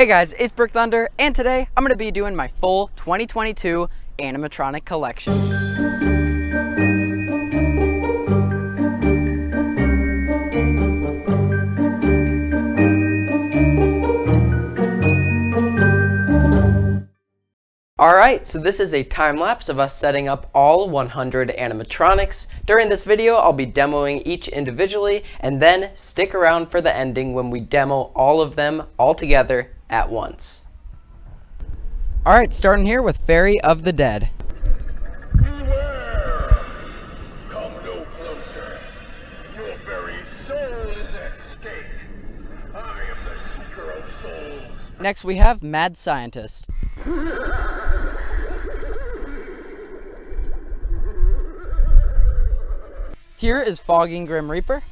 Hey guys, it's Brick Thunder, and today I'm going to be doing my full 2022 animatronic collection. Alright, so this is a time lapse of us setting up all 100 animatronics. During this video, I'll be demoing each individually, and then stick around for the ending when we demo all of them all together at once. Alright, starting here with Fairy of the Dead. Next we have Mad Scientist. Here is Fogging Grim Reaper.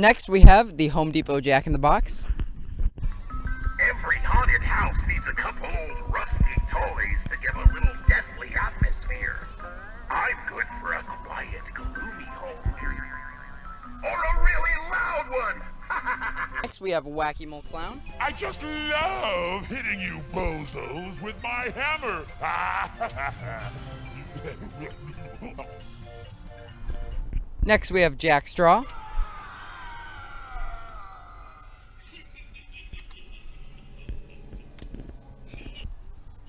Next we have the Home Depot Jack in the Box. Every haunted house needs a couple old rusty toys to give a little deathly atmosphere. I'm good for a quiet, gloomy home. Or a really loud one. Next we have Wacky Mole Clown. I just love hitting you bozos with my hammer. Next we have Jack Straw.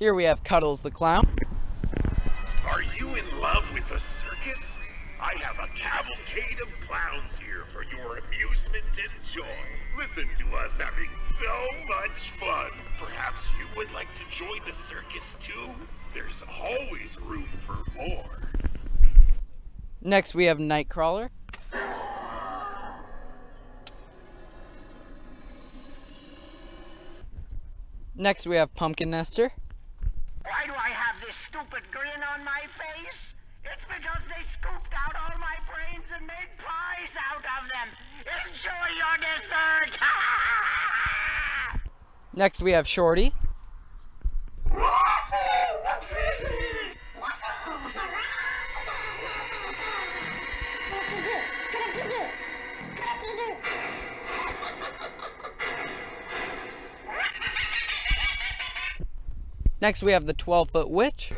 Here we have Cuddles the Clown. Are you in love with the circus? I have a cavalcade of clowns here for your amusement and joy. Listen to us having so much fun. Perhaps you would like to join the circus too? There's always room for more. Next we have Nightcrawler. Next we have Pumpkin Nester. Why do I have this stupid grin on my face? It's because they scooped out all my brains and made pies out of them. Enjoy your dessert! Next we have Shorty. Next we have the 12 foot witch.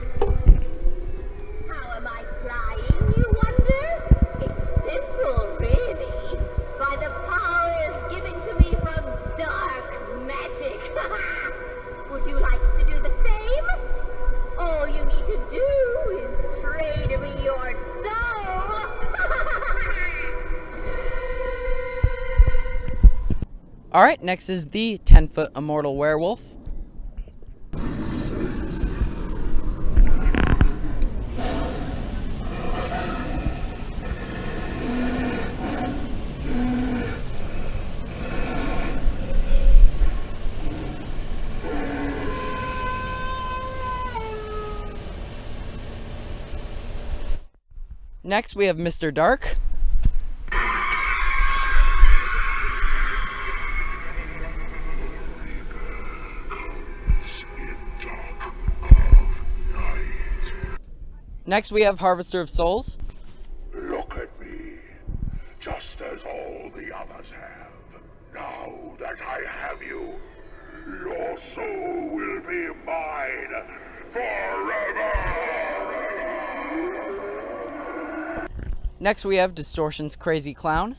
Alright, next is the 10 foot immortal werewolf. Next we have Mr. Dark. Next we have Harvester of Souls. Look at me, just as all the others have. Now that I have you, your soul will be mine forever. Next we have Distortion's Crazy Clown.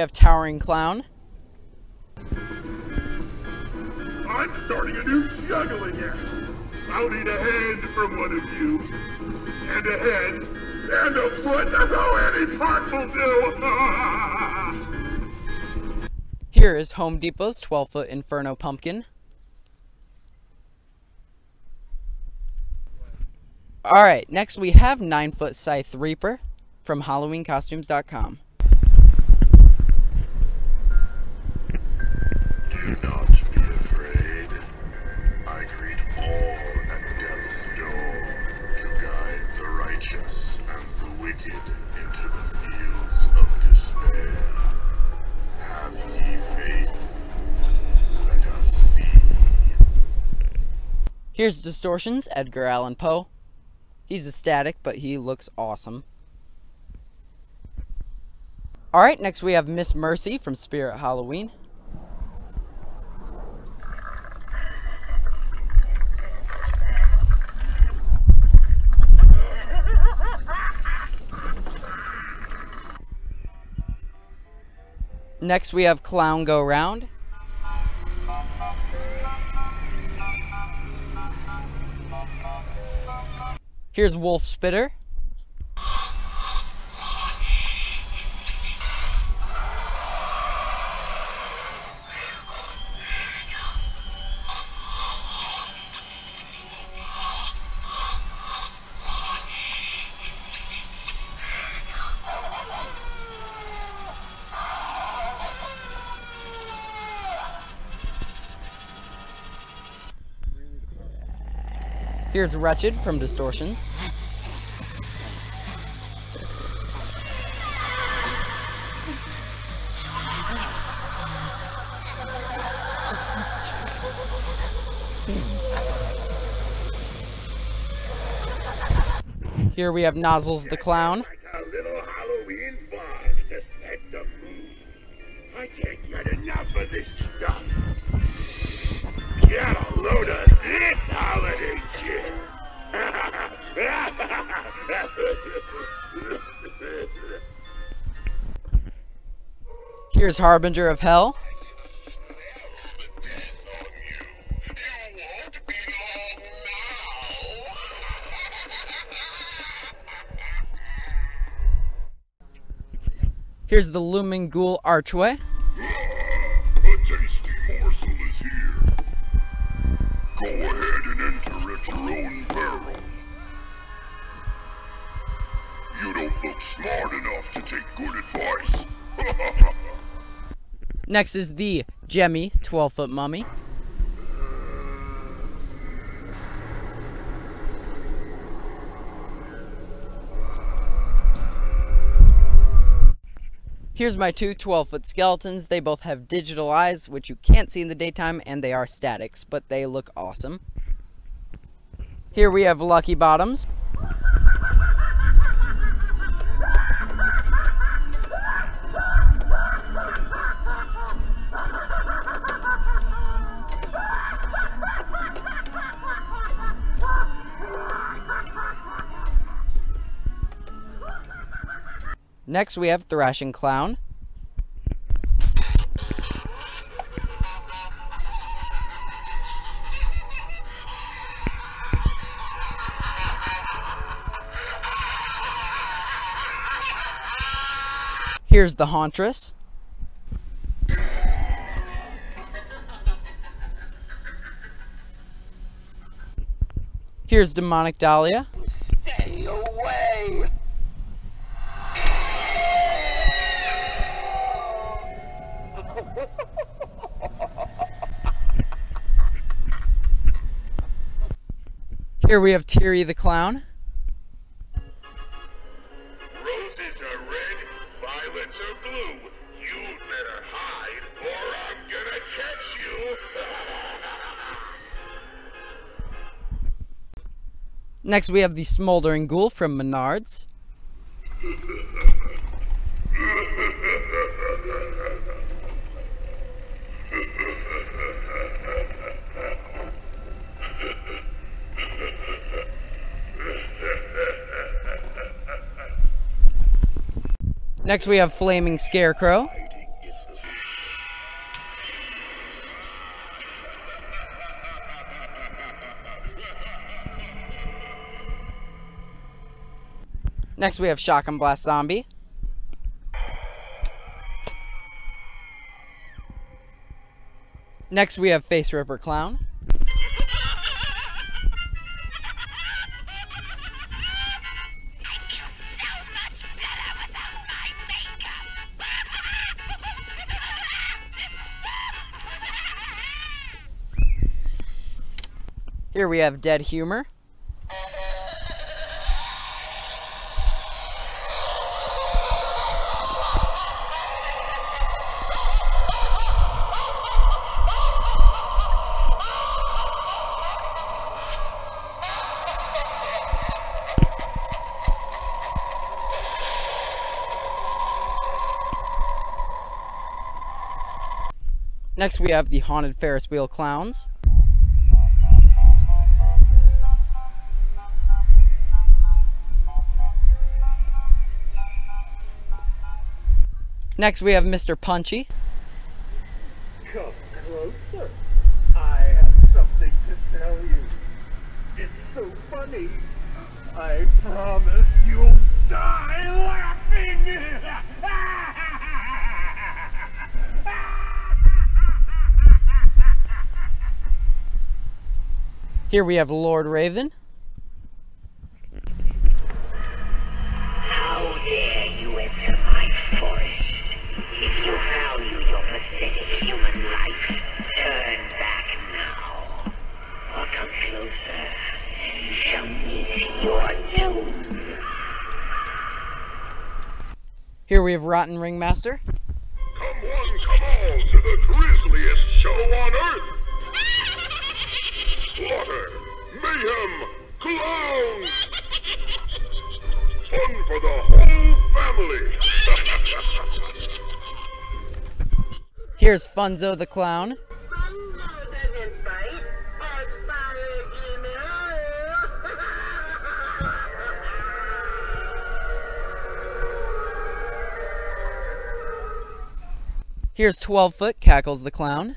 Have Towering Clown. I'm starting a new juggling act. I'll need a hand from one of you. And a head. And a foot. Oh, any part will do. Here is Home Depot's 12 foot Inferno Pumpkin. Alright, next we have 9 foot Scythe Reaper from HalloweenCostumes.com. Not be afraid. I greet all at death's door to guide the righteous and the wicked into the fields of despair. Have ye faith? Let us see. Here's Distortions, Edgar Allan Poe. He's ecstatic, but he looks awesome. Alright, next we have Miss Mercy from Spirit Halloween. Next we have Clown Go Round. Here's Wolf Spitter. Here's Wretched from Distortions. Here we have Nozzles the Clown. Here's Harbinger of Hell. Here's the Looming Ghoul Archway. A tasty morsel is here. Go ahead and enter at your own peril. You don't look smart enough to take good advice. Next is the Gemmy 12 foot mummy. Here's my two 12 foot skeletons. They both have digital eyes, which you can't see in the daytime, and they are statics, but they look awesome. Here we have Lucky Bottoms. Next, we have Thrashing Clown. Here's the Hauntress. Here's Demonic Dahlia. Here we have Teary the Clown. Roses are red, violets are blue. You'd better hide, or I'm gonna catch you. Next, we have the Smoldering Ghoul from Menards. Next, we have Flaming Scarecrow. Next, we have Shock and Blast Zombie. Next, we have Face Ripper Clown. Here we have Dead Humor. Next we have the Haunted Ferris Wheel Clowns. Next, we have Mr. Punchy. Come closer. I have something to tell you. It's so funny. I promise you'll die laughing. Here we have Lord Raven. Value your pathetic human life, turn back now. Or come closer, you shall meet your doom. Here we have Rotten Ringmaster. Come one, come all to the grisliest show on earth! Slaughter, mayhem, clowns! Fun for the whole family! Here's Funzo the Clown. Here's 12 Foot Cackles the Clown.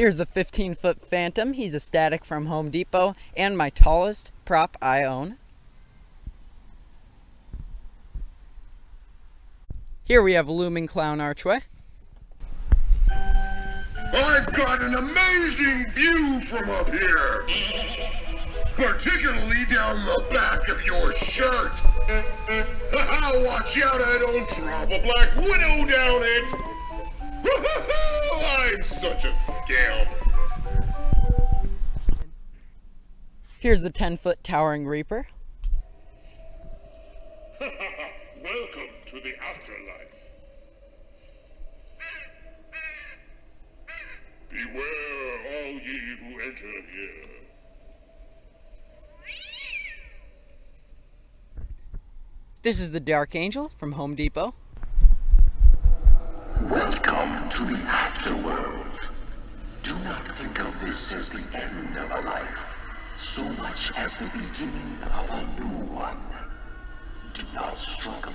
Here's the 15 Foot Phantom. He's a static from Home Depot and my tallest prop I own. Here we have a Looming Clown Archway. I've got an amazing view from up here! Particularly down the back of your shirt! Watch out I don't drop a black widow down it! I'm such a scamp! Here's the 10 Foot Towering Reaper. Welcome to the afterlife. Beware all ye who enter here. This is the Dark Angel from Home Depot. Welcome to the afterworld. Do not think of this as the end of a life, so much as the beginning of a new one. Do not struggle.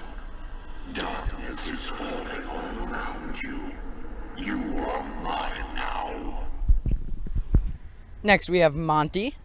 Darkness is falling all around you. You are mine now. Next we have Monty.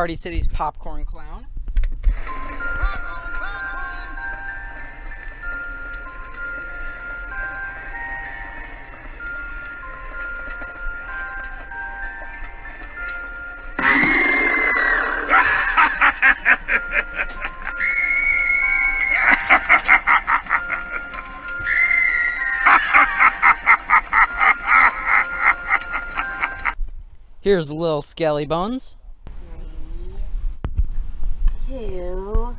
Party City's Popcorn Clown. Here's Lil Skelly Bones. Two.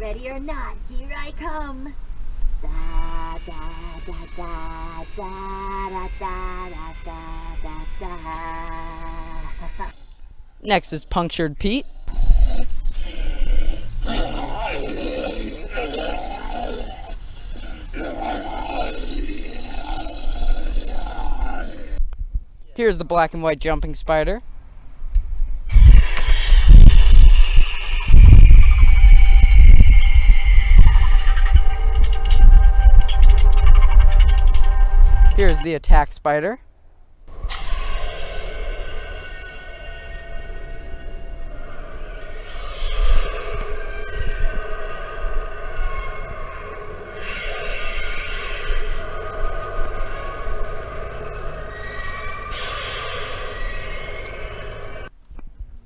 Ready or not, here I come. Da da da da da da da da da da. Next is Punctured Pete. Here's the black and white jumping spider. The attack spider.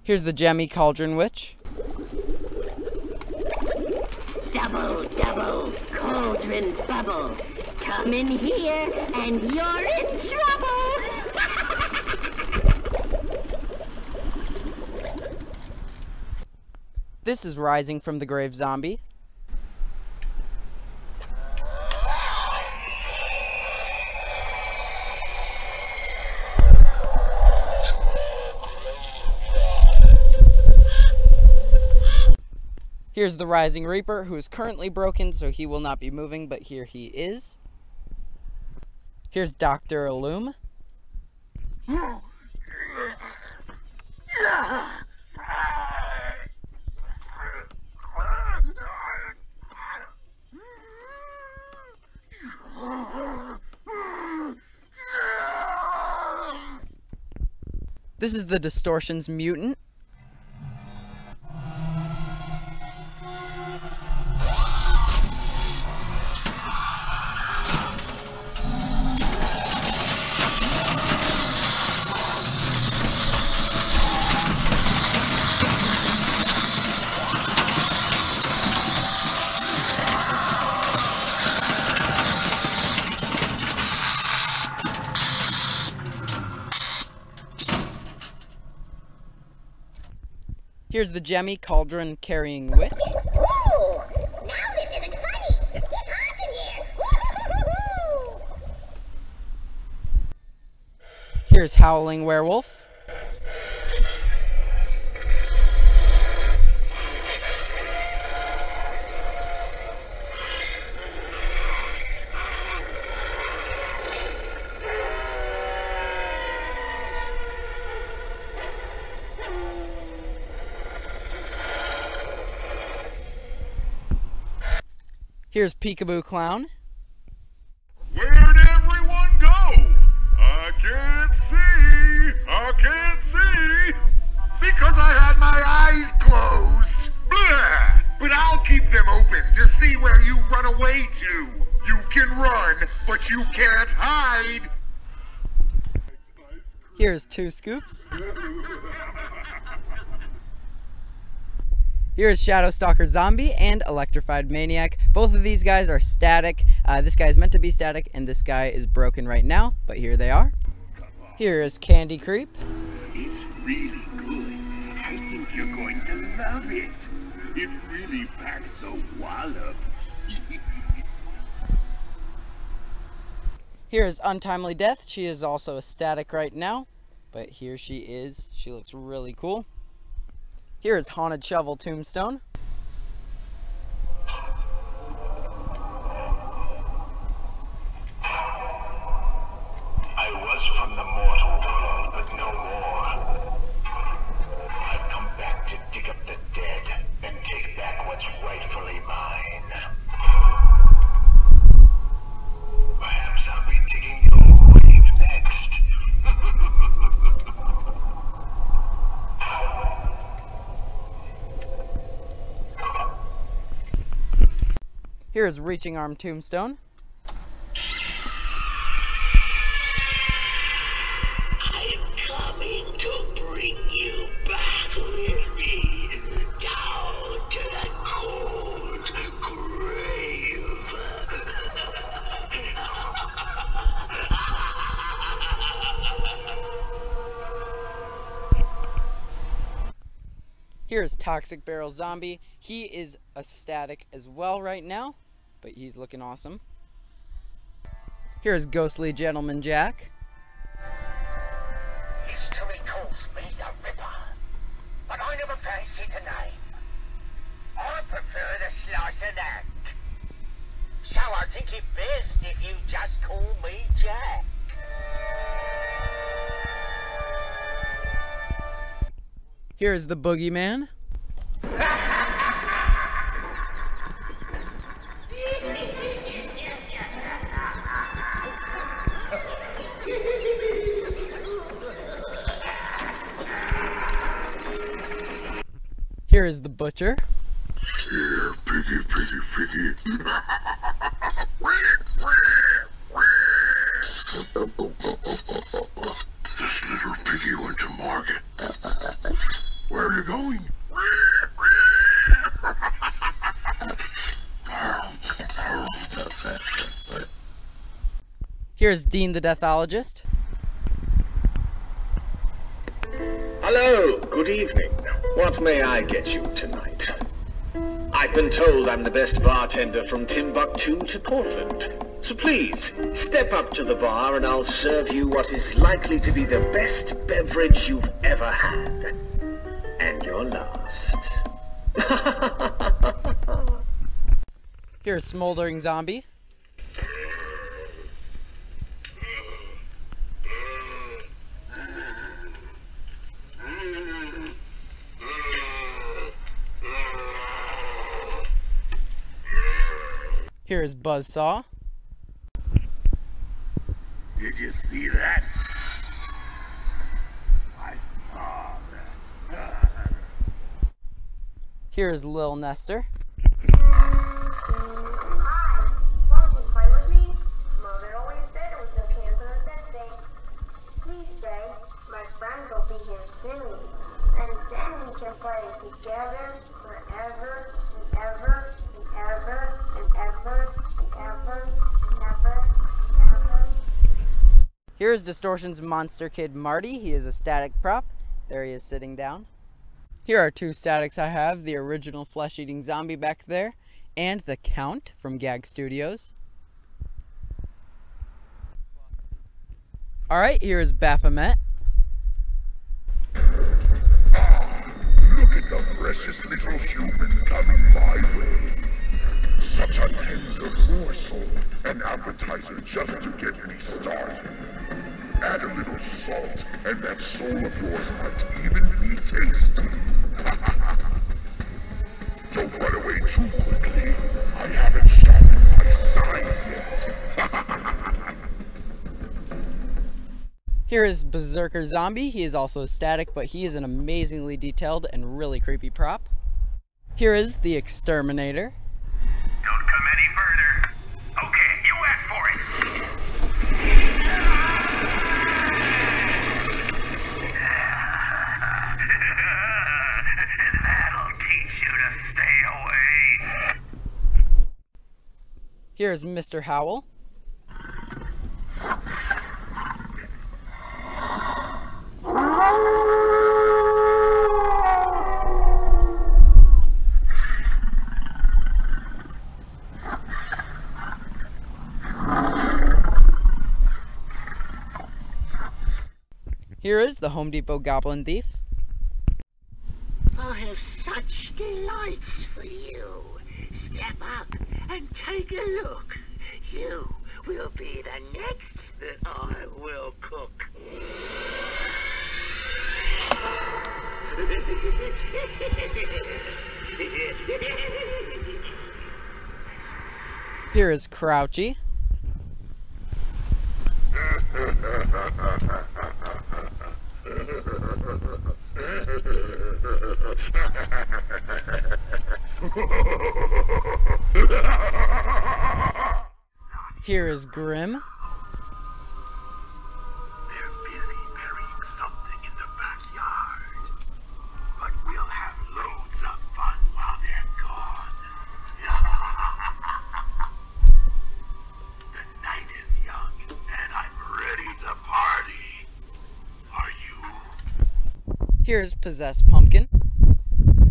Here's the Gemmy Cauldron Witch. double, double, cauldron bubble. Come in here and you're in trouble. This is Rising from the Grave Zombie. Here's the Rising Reaper, who is currently broken, so he will not be moving, but here he is. Here's Dr. Illume. This is the Distortions Mutant. Here's the Gemmy Cauldron Carrying Witch. Ooh, now this isn't funny. It's hot in here. Woo-hoo-hoo-hoo. Here's Howling Werewolf. Here's Peekaboo Clown. Where'd everyone go? I can't see. I can't see. Because I had my eyes closed. Blah! But I'll keep them open to see where you run away to. You can run, but you can't hide. Here's Two Scoops. Here's Shadow Stalker Zombie and Electrified Maniac. Both of these guys are static. Uh, this guy is meant to be static, and this guy is broken right now, but here they are. Here is Candy Creep. It's really good. I think you're going to love it. It really packs a wallop. Here is Untimely Death. She is also a static right now, but here she is. She looks really cool. Here is Haunted Shovel Tombstone. The Arm Tombstone. Here is Toxic Barrel Zombie. He is a static as well right now, but he's looking awesome. Here is Ghostly Gentleman Jack. History calls me the Ripper, but I never fancied the name. I prefer the slice of that. So I think it best if you just call me Jack. Here is the Boogeyman. Butcher. Yeah, piggy, piggy, piggy. this little piggy went to market. Where are you going? Here's Dean the Deathologist. Hello, good evening. What may I get you tonight? I've been told I'm the best bartender from Timbuktu to Portland. So please, step up to the bar and I'll serve you what is likely to be the best beverage you've ever had. And your last. You're a Smoldering Zombie. Here is Buzzsaw. Did you see that? I saw that. Here is Lil Nestor. Hi, won't you play with me? Mother always said it was no chance on a birthday. Please stay. My friends will be here soon. And then we can play together forever and ever and ever and ever and ever and ever and ever. Here's Distortion's Monster Kid Marty. He is a static prop. There he is sitting down. Here are two statics I have the original flesh eating zombie back there, and the Count from Gag Studios. Alright, here is Baphomet. Look at the precious little human coming my way. Such a tender morsel. An appetizer just to get me started. Add a little salt, and that soul of yours might even be tasty. Don't run away too quickly. I haven't sharpened my side yet. Here is Berserker Zombie. He is also a static, but he is an amazingly detailed and really creepy prop. Here is the Exterminator. Here is Mr. Howell. Here is the Home Depot Goblin Thief. I have such delights for you. Step up and take a look. You will be the next that I will cook. Here is Crouchy. Here is Grim. They're busy burying something in the backyard. But we'll have loads of fun while they're gone. the night is young, and I'm ready to party. Are you? Here is Possessed Pumpkin.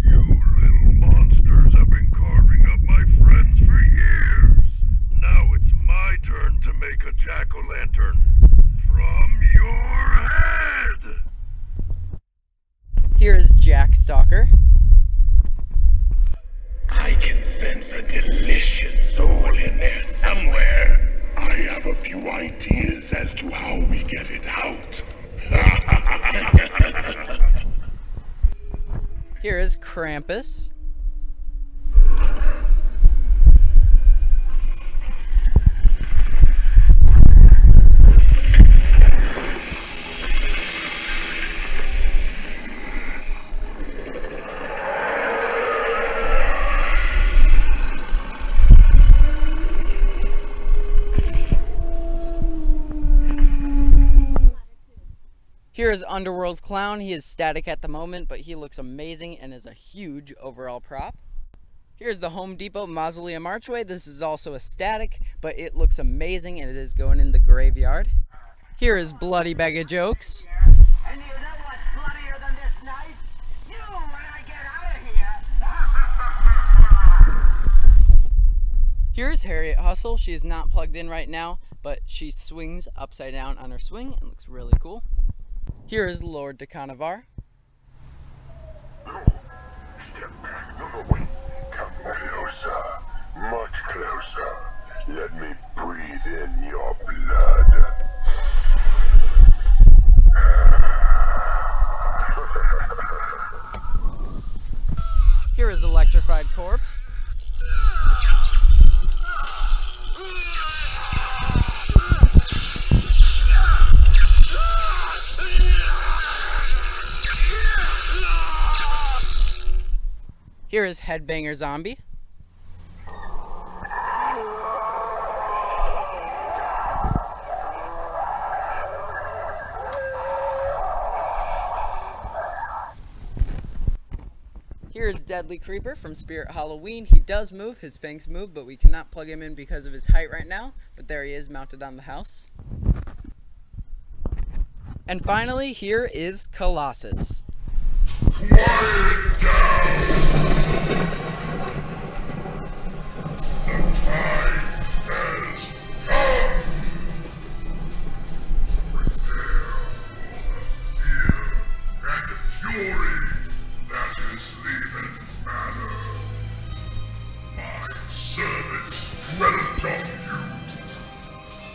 You little monsters have been carving up my friends for years. Now it's my turn to make a jack-o'-lantern from your head. Here is Jack Stalker. I can sense a delicious soul in there somewhere. I have a few ideas as to how we get it out. Here is Krampus. Here is Underworld Clown. He is static at the moment, but he looks amazing and is a huge overall prop. Here's the Home Depot Mausoleum Archway. This is also a static, but it looks amazing and it is going in the graveyard. Here is Bloody Bag of Jokes. And you know what's bloodier than this knife? You when I get out of here! Here's Harriet Hustle. She is not plugged in right now, but she swings upside down on her swing and looks really cool. Here is Lord Decanavar. Step back. No, no, wait. Come closer. Much closer. Let me breathe in your blood. Here is Electrified Corpse. Here is Headbanger Zombie. Here is Deadly Creeper from Spirit Halloween. He does move, his fangs move, but we cannot plug him in because of his height right now. But there he is mounted on the house. And finally, here is Colossus.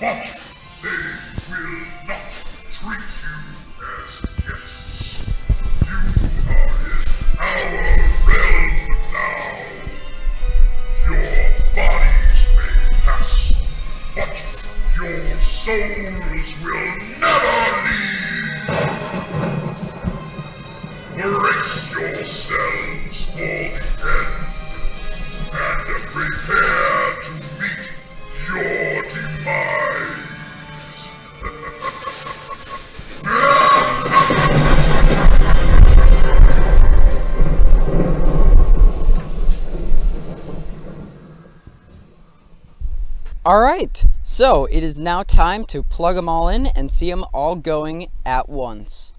And so it is now time to plug them all in and see them all going at once.